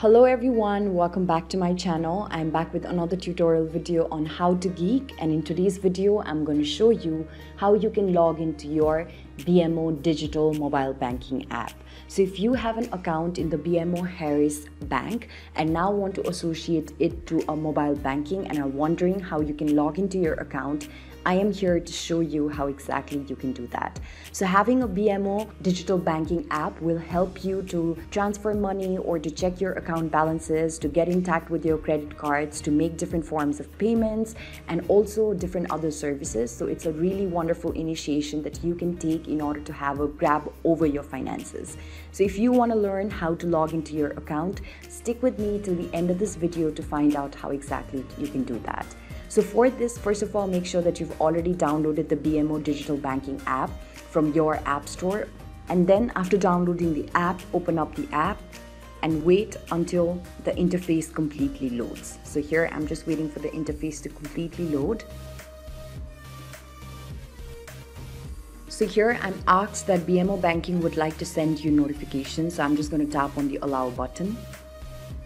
Hello everyone, welcome back to my channel. I'm back with another tutorial video on how to geek and in today's video I'm going to show you how you can log into your BMO digital mobile banking app. So if you have an account in the BMO Harris Bank and now want to associate it to a mobile banking and are wondering how you can log into your account, I am here to show you how exactly you can do that. So having a BMO digital banking app will help you to transfer money or to check your account balances, to get in touch with your credit cards, to make different forms of payments and also different other services. So it's a really wonderful initiation that you can take in order to have a grab over your finances. So if you want to learn how to log into your account, stick with me till the end of this video to find out how exactly you can do that. So for this, first of all, make sure that you've already downloaded the BMO digital banking app from your app store. And then after downloading the app, open up the app and wait until the interface completely loads. So here I'm just waiting for the interface to completely load. So here I'm asked that BMO Banking would like to send you notifications. So I'm just going to tap on the allow button.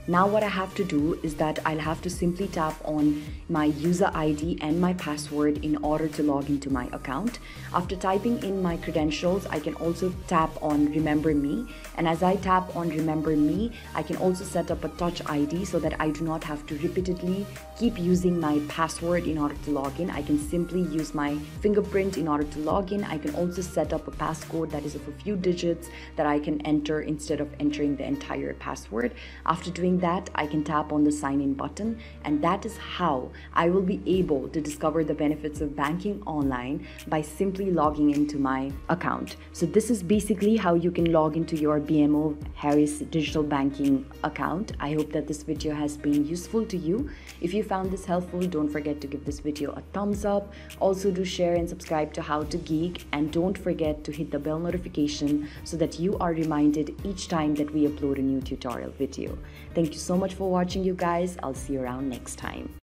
Now what I have to do is that I'll have to simply tap on my user ID and my password in order to log into my account. After typing in my credentials, I can also tap on remember me. And as I tap on remember me, I can also set up a touch ID so that I do not have to repeatedly keep using my password in order to log in. I can simply use my fingerprint in order to log in. I can also set up a passcode that is of a few digits that I can enter instead of entering the entire password. After doing that, I can tap on the sign in button, and that is how I will be able to discover the benefits of banking online by simply logging into my account. So, this is basically how you can log into your BMO Harris digital banking account. I hope that this video has been useful to you. If you found this helpful, don't forget to give this video a thumbs up. Also, do share and subscribe to How to Geek, and don't forget to hit the bell notification so that you are reminded each time that we upload a new tutorial video. Thank you so much for watching, you guys. I'll see you around next time.